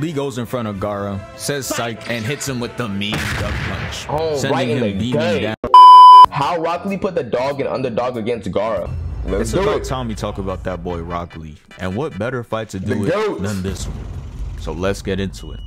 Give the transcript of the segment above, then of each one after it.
Lee goes in front of Gaara, says psych, and hits him with the mean duck punch, Oh, sending right in him the beaming gut. down. How Rock Lee put the dog and underdog against Gaara. Let's It's do about it. time we talk about that boy Rock Lee. And what better fight to do The it GOAT. than this one? So let's get into it.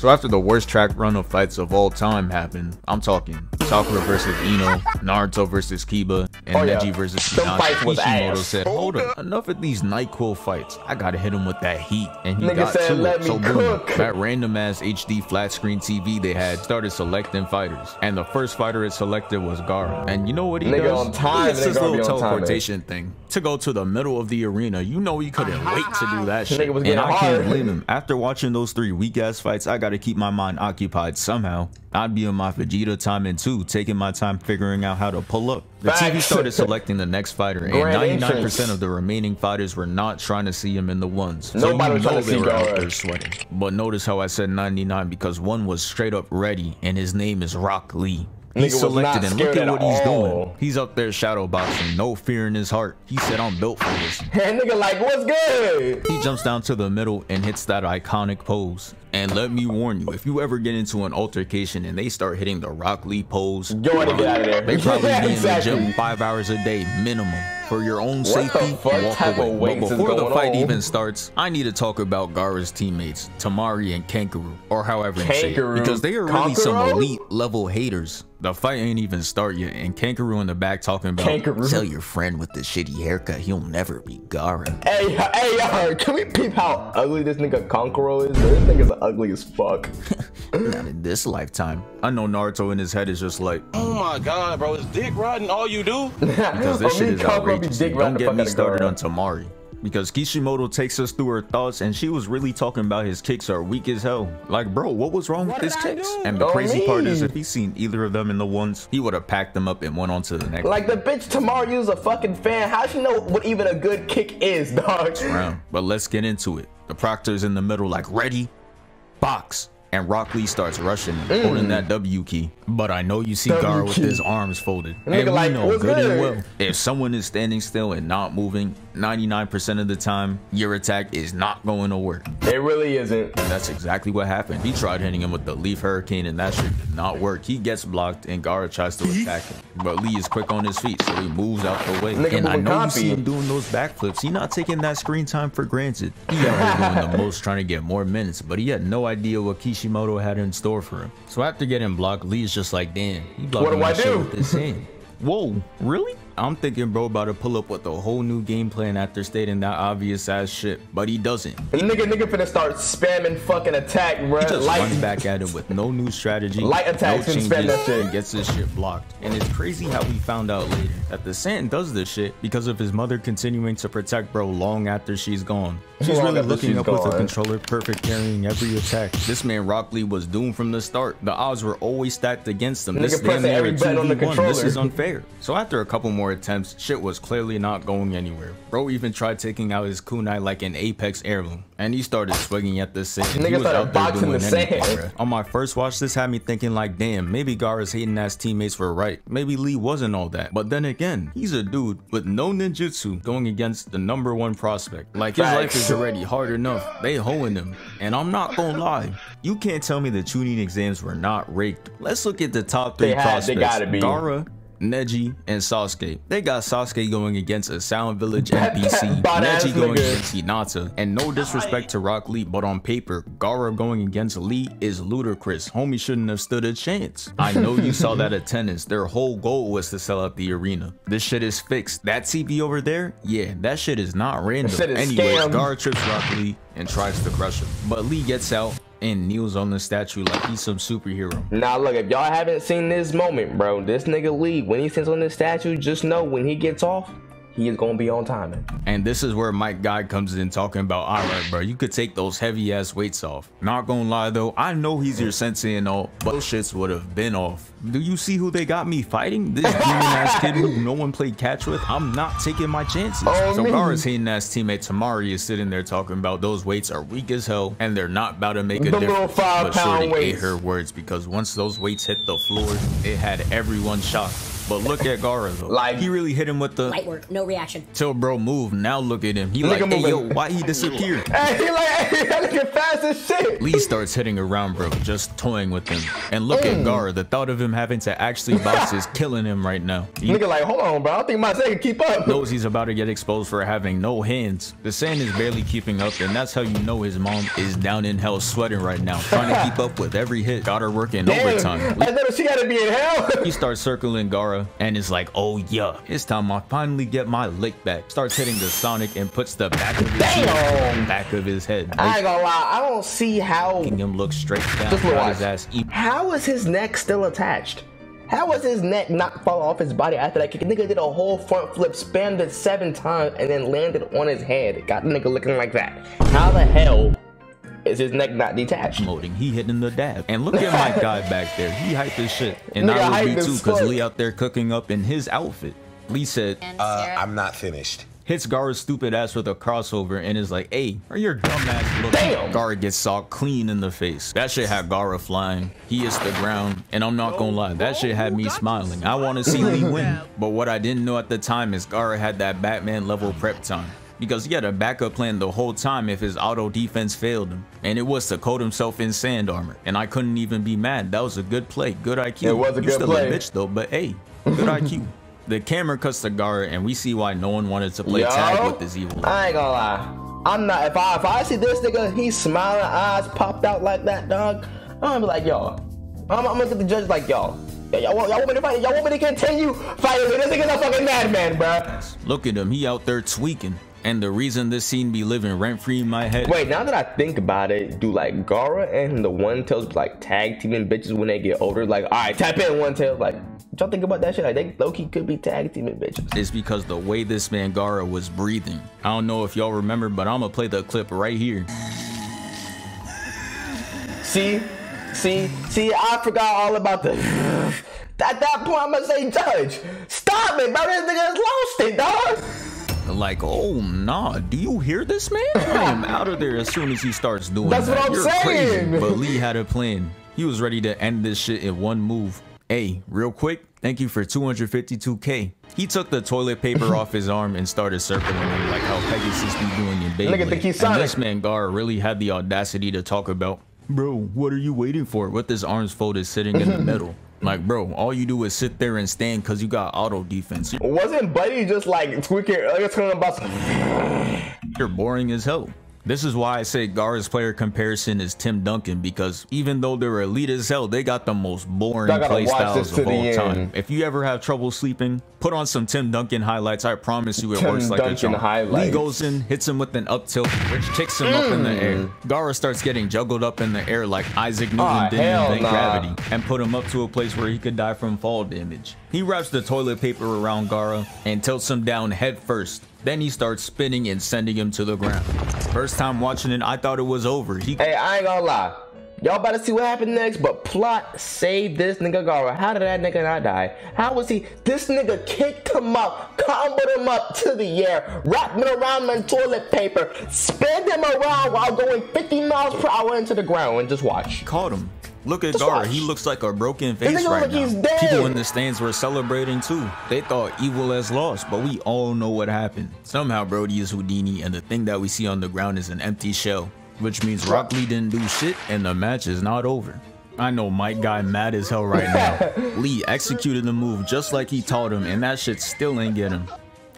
So after the worst track run of fights of all time happened, I'm talking Sakura versus Ino, Naruto versus Kiba, and Oh, yeah. Neji versus Them Minato. Kishimoto said, hold up, enough of these NyQuil fights. I gotta hit him with that heat. And he Nigga got said, to "Let it. So boom, that random ass HD flat screen TV they had started selecting fighters. And the first fighter it selected was Gaara. And you know what he Nigga does? on time, nigga this little be on time, teleportation thing to go to the middle of the arena. You know he couldn't wait to do that shit. And I hard. can't blame him. After watching those three weak ass fights, I gotta keep my mind occupied somehow. I'd be on my Vegeta timing too, taking my time figuring out how to pull up. The TV started selecting the next fighter, and 99% of the remaining fighters were not trying to see him in the ones. Nobody so was you trying to see were out there sweating. But notice how I said 99 because one was straight up ready, and his name is Rock Lee. He's was selected, and look scared at what at he's all. doing. He's up there shadow boxing, no fear in his heart. He said, I'm built for this. And nigga like, what's good? He jumps down to the middle and hits that iconic pose. And let me warn you, if you ever get into an altercation and they start hitting the Rock Lee pose, You get out of there. they probably Yeah, be in the gym five hours a day minimum. For your own What safety, walk away. But before the fight on? even starts, I need to talk about Gaara's teammates, Temari and Kangaroo, or however you say it, because they are really some elite level haters. The fight ain't even start yet, and Kangaroo in the back talking about Kangaroo? tell your friend with the shitty haircut he'll never be Gaara. Hey, hey, yo, can we peep how ugly this nigga Kankuro is? This nigga's ugly as fuck. Not in this lifetime. I know Naruto in his head is just like, Oh my god, bro, is dick riding all you do? because this shit is Kankuro be outrageous. Don't get me started on Temari. Because Kishimoto takes us through her thoughts and she was really talking about his kicks are weak as hell. Like, bro, what was wrong with his kicks? do? And the Oh, crazy part is if he seen either of them in the ones, he would have packed them up and went on to the next Like the bitch Temari's a fucking fan. How she know what even a good kick is, dog? round. But let's get into it. The Proctor's in the middle, like, ready, box. And Rock Lee starts rushing him, holding that W key. But I know you see W Gaara with key. his arms folded. Nigga and we like, know "What's good and well, if someone is standing still and not moving, 99% of the time, your attack is not going to work. It really isn't. And that's exactly what happened. He tried hitting him with the Leaf Hurricane and that shit did not work. He gets blocked and Gaara tries to attack him. But Lee is quick on his feet, so he moves out the way. Nigga and I know you see him doing those backflips. He's not taking that screen time for granted. He doing the most trying to get more minutes, but he had no idea what Kishimoto had in store for him. So after getting blocked, Lee's just like, damn, he blocked What do I do? with this hand. Whoa, really? I'm thinking bro about to pull up with a whole new game plan after stating that obvious ass shit, but he doesn't. And nigga, nigga finna start spamming fucking attack, bruh. He just Light- runs back at him with no new strategy, Light attacks no and spam changes, that shit. and gets his shit blocked. And it's crazy how we found out later that the Saiyan does this shit because of his mother continuing to protect bro long after she's gone. She's Long really looking she's up with a controller, perfect carrying every attack. This man Rock Lee was doomed from the start. The odds were always stacked against him. This damn near every a button on the 2v1. This is unfair. So after a couple more attempts, shit was clearly not going anywhere. Bro even tried taking out his kunai like an Apex heirloom, and he started swinging at the Saiyan. Nigga He was out there boxing doing the anything, Saiyan. bruh. On my first watch, this had me thinking like, damn, maybe Gaara's hating ass teammates were right. Maybe Lee wasn't all that. But then again, he's a dude with no ninjutsu going against the number one prospect. Like his life Facts. Already hard enough. They hoeing them. And I'm not gonna lie. You can't tell me the Chunin exams were not rigged. Let's look at the top three They had- prospects. they gotta be. Gaara, Neji, and Sasuke. They got Sasuke going against a Sound Village NPC, Neji going against Hinata, and no disrespect to Rock Lee, but on paper, Gaara going against Lee is ludicrous. Homie shouldn't have stood a chance. I know you saw that attendance. Their whole goal was to sell out the arena. This shit is fixed. That TV over there, yeah, that shit is not random. Anyways. Gaara trips Rock Lee and tries to crush him, but Lee gets out and kneels on the statue like he's some superhero. Now look, if y'all haven't seen this moment, bro, this nigga Lee, when he sits on this statue, just know when he gets off, he is gonna be on timing. And this is where Might Guy comes in talking about, all right, bro, you could take those heavy ass weights off. Not gonna lie though, I know he's your sensei and all, but those shits would have been off. Do you see who they got me fighting? This demon ass kid who no one played catch with? I'm not taking my chances. Oh, so. Gaara's hating ass teammate Temari is sitting there talking about those weights are weak as hell and they're not about to make a The difference. five but pound Shorty ate weights. her words because once those weights hit the floor, it had everyone shocked. But look at Gaara though. Like- he really hit him with the Light work, no reaction. till bro move. Now look at him. He Look like, at hey yo, why he disappeared? Hey, he like, hey, that nigga fast as shit. Lee starts hitting around, bro, just toying with him. And look at mm. Gaara. The thought of him having to actually box is killing him right now. He Nigga like, hold on, bro. I don't think my second keep up. knows he's about to get exposed for having no hands. The sand is barely keeping up, and that's how you know his mom is down in hell sweating right now, trying to keep up with every hit. Got her working Damn, overtime. I know she gotta be in hell. He starts circling Gaara and is like, oh yeah, it's time I finally get my lick back. Starts hitting the Sonic and puts the back of his Damn. head back of his head. I ain't gonna lie, I don't see how. Making him look straight down, Just got his ass. How is his neck still attached? How was his neck not fall off his body after that kick? Nigga did a whole front flip, spammed it seven times, and then landed on his head. Got the nigga looking like that. How the hell is his neck not detached? Molding. He hitting the dab. And look at my guy back there. He hyped his shit. And Nigga I would be too, because. Lee out there cooking up in his outfit. Lee said, Uh, I'm not finished. hits Gaara's stupid ass with a crossover and is like, hey, are your dumb ass looking? Damn. Gaara gets saw clean in the face. That shit had Gaara flying. He hits the ground. And I'm not gonna lie, that shit had me smiling. I want to see Lee win. But what I didn't know at the time is Gaara had that Batman level prep time. Because he had a backup plan the whole time if his auto defense failed him. And it was to coat himself in sand armor. And I couldn't even be mad. That was a good play. Good IQ. It was a You good still play. a bitch though, but hey, good IQ. The camera cuts to Gaara and we see why no one wanted to play Yo, tag with this evil. I ain't gonna lie. I'm not. If I if I see this nigga, he's smiling, eyes popped out like that, dog. I'm gonna be like, yo. I'm, I'm gonna get the judge like, yo. Yo, Y'all want, y'all want me to fight? Y'all want me to continue fighting? This nigga's a fucking madman, bro. Look at him, he out there tweaking. And the reason this scene be living rent free in my head. Wait, now that I think about it, do like Gaara and the One Tails like tag teaming bitches when they get older? Like, all right, tap in One Tails. Like, y'all think about that shit? Like, they low key could be tag teaming bitches. It's because the way this man Gaara was breathing. I don't know if y'all remember, but I'm gonna play the clip right here. See, see, see. I forgot all about the. At that point, I'm gonna say, Judge, stop it, bro. This nigga has lost it, dog. Like, oh nah, do you hear this man? I am out of there as soon as he starts doing That's that. what I'm You're saying. Crazy. But Lee had a plan. He was ready to end this shit in one move. Hey, real quick, thank you for 252k. He took the toilet paper off his arm and started circling him like how Pegasus be doing in Beyblade. Nigga think he's and this man Gaara really had the audacity to talk about, bro, what are you waiting for? With his arms folded sitting in the middle. Like, bro, all you do is sit there and stand because you got auto defense. Wasn't Buddy just like tweaking earlier talking about. You're boring as hell. This is why I say Gaara's player comparison is Tim Duncan because even though they're elite as hell, they got the most boring play styles of all end. time. If you ever have trouble sleeping, put on some Tim Duncan highlights. I promise you it Tim works like a Duncan charm. Lee goes in, hits him with an up tilt, which kicks him up in the Mm. air. Gaara starts getting juggled up in the air like Isaac Newton Ah, did in nah. Gravity and put him up to a place where he could die from fall damage. He wraps the toilet paper around Gaara and tilts him down head first. Then he starts spinning and sending him to the ground. First time watching it, I thought it was over. He Hey, I ain't gonna lie. Y'all about to see what happened next, but plot saved this nigga Gaara. How did that nigga not die? How was he? This nigga kicked him up, comboed him up to the air, wrapped him around in toilet paper, spin him around while going 50 miles per hour into the ground, and just watch. He caught him. Look at Gaara. He looks like a broken face right look now. People in the stands were celebrating too. They thought Evil has lost, but we all know what happened. Somehow Brody is Houdini, and the thing that we see on the ground is an empty shell, which means Rock Lee didn't do shit, and the match is not over. I know Might Guy mad as hell right now. Lee executed the move just like he taught him, and that shit still ain't get him.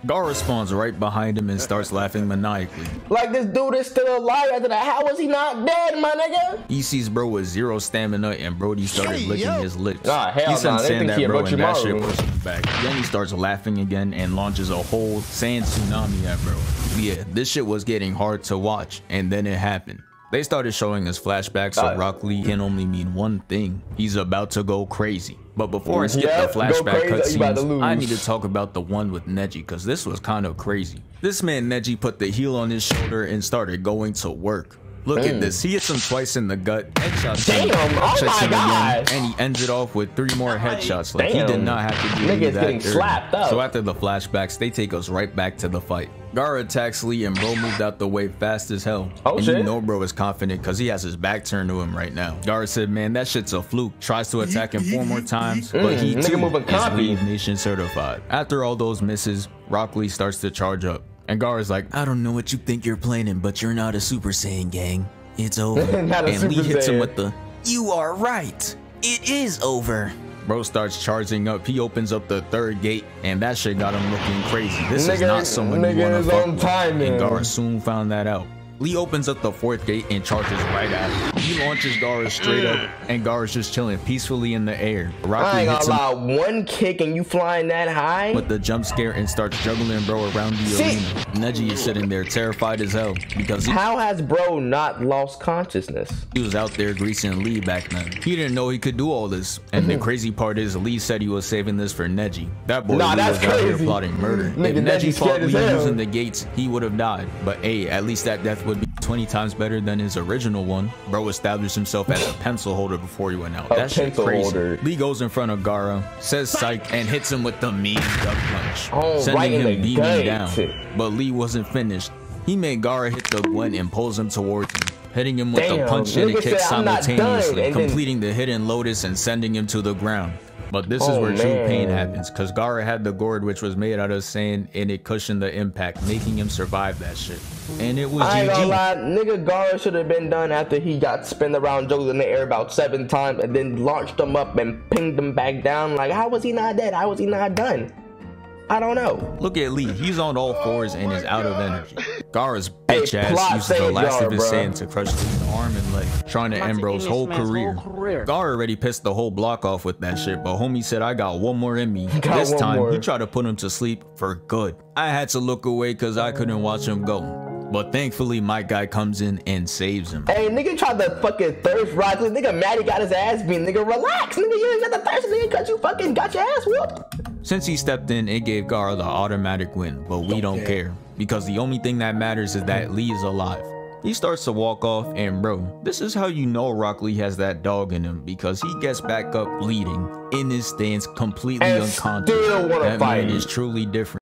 Gaara spawns right behind him and starts laughing maniacally. Like this dude is still alive after that. How was he not dead, my nigga? He sees bro with zero stamina and Brody started Hey, licking yo. his lips. Nah, hell he nah, they sand think at he bro and that shit Orochimaru. pushed him back. Then he starts laughing again and launches a whole sand tsunami at bro. Yeah, this shit was getting hard to watch and then it happened. They started showing us flashbacks so Uh, Rock Lee can only mean one thing. He's about to go crazy. But before I skip Yeah, the flashback crazy or you about to cutscenes, I need to talk about the one with Neji because this was kind of crazy. This man Neji put the heel on his shoulder and started going to work. Look at this. He hits him twice in the gut. Headshots. Damn, him, oh my again, and he ends it off with three more headshots. Like he did not have to do Nigga's that. getting slapped up. So after the flashbacks, they take us right back to the fight. Gaara attacks Lee and bro moved out the way fast as hell. Oh, and shit. you know bro is confident because he has his back turned to him right now. Gaara said, man, that shit's a fluke. Tries to attack him four more times, but he Mm, too is copy. Nation certified. After all those misses, Rock Lee starts to charge up. And Gaara's like, I don't know what you think you're planning, but you're not a Super Saiyan gang. It's over. And Lee hits him with the, you are right. It is over. Bro starts charging up. He opens up the third gate, and that shit got him looking crazy. This is not someone you nigga want is to fuck with. time, and Gaara soon found that out. Lee opens up the fourth gate and charges right at him. He launches Gaara straight up, mm. and Gaara's just chilling peacefully in the air. Rock I ain't hits gonna him lie, one kick and you flying that high? with the jump scare and starts juggling bro around the See- arena. Neji is sitting there terrified as hell because he, How has bro not lost consciousness? he was out there greasing Lee back then. He didn't know he could do all this. And the mm-hmm. crazy part is Lee said he was saving this for Neji. That boy Nah, Lee that's was out here plotting murder. Nigga, if Neji Neji's fought Lee using the gates, he would have died. But hey, at least that death would be 20 times better than his original one. Bro established himself as a pencil holder before he went out. A that shit pencil crazy. holder. Lee goes in front of Gaara, says psych, and hits him with the mean duck punch, Oh, sending right him the beaming gut. down. But Lee wasn't finished. He made Gaara hit the Gwen and pulls him towards him, hitting him with a punch and a kick said, done," simultaneously, and completing the hidden lotus and sending him to the ground. But this is Oh, where true pain happens, because Gaara had the gourd which was made out of sand and it cushioned the impact, making him survive that shit. And it was I ain't gonna GG. lie, nigga Gaara should have been done after he got spin around Joe in the air about seven times and then launched him up and pinged him back down. Like, how was he not dead? How was he not done? I don't know. Look at Lee. He's on all fours and is oh out of energy. Gaara's Hey, bitch ass plot uses the last Gaara, of his bruh. sand to crush Lee's arm and leg, trying to end bro's whole career. Gaara already pissed the whole block off with that shit, but homie said, I got one more in me. This time, more. he tried to put him to sleep for good. I had to look away because I couldn't watch him go. But thankfully, my guy comes in and saves him. Hey, nigga tried to fucking thirst rock. Nigga Maddie got his ass beat. Nigga, relax. Nigga, you ain't got the thirst, nigga, cause you fucking got your ass whooped. Since he stepped in, it gave Gaara the automatic win, but we don't care. Because the only thing that matters is that Lee is alive. He starts to walk off, and bro, this is how you know Rock Lee has that dog in him because he gets back up bleeding in his stance, completely And unconscious. still wanna that fight. man is truly different.